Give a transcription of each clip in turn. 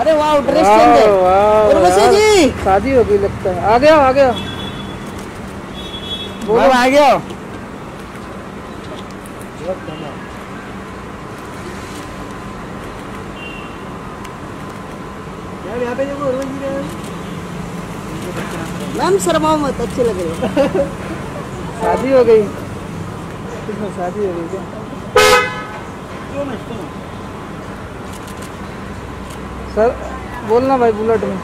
अरे वाह dress change है उर्वशी जी। शादी हो गई लगता है। आ गया आ गया। बोलो। आ गया। यार यहाँ पे देखो उर्वशी जी मैम शर्माओ मत अच्छे लग रहे शादी हो गई। शादी हो गई क्या? सर बोलना भाई बुलेट में।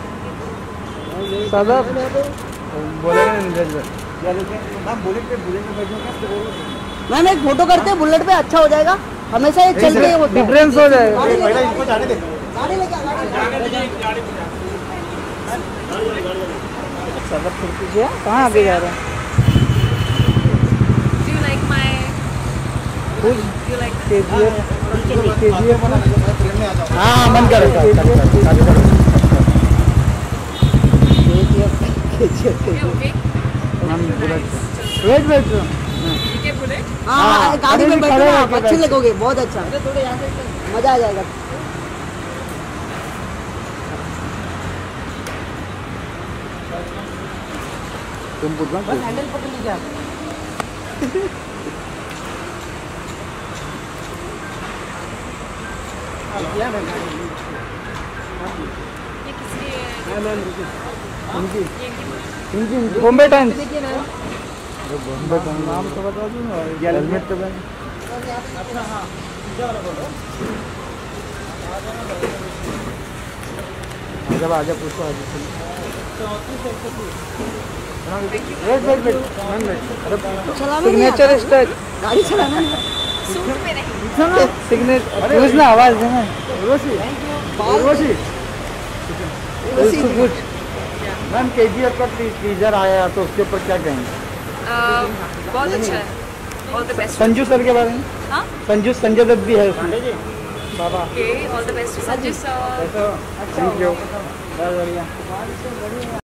सादा। बोलेगा मैम एक फ़ोटो करते हैं बुलेट पे अच्छा हो जाएगा। हमेशा ये चलते ही होता है। डिफरेंस हो जाएगा। सदर कहाँ आगे जा रहे हैं? हाँ मन कर. वेट वेट है गाड़ी में बैठो आप अच्छे लगोगे बहुत अच्छा मज़ा आ जाएगा तुम हैंडल पकड़ लीजिए आप ये किसकी है? इनकी ये इनकी इनकी बॉम्बे टाइम्स। बॉम्बे टाइम्स नाम तो बता दूँ हेलमेट तो पहन जब आजा पूछो आजा वेट वेट वेट नहीं सिग्नेचर स्टाइल गाड़ी चलाना सूट में नहीं. सिग्नेचर पूछना आवाज़ देना। उर्वशी। उसको पूछ मैम के जी। एफ़ का टीजर आया तो उसके ऊपर क्या कहेंगे? बहुत अच्छा है. संजू सर के बारे में? हाँ? संजू संजय दत्त भी है उसमें। बाबा। All the best. to Sanjay thank you बहुत बढ़िया।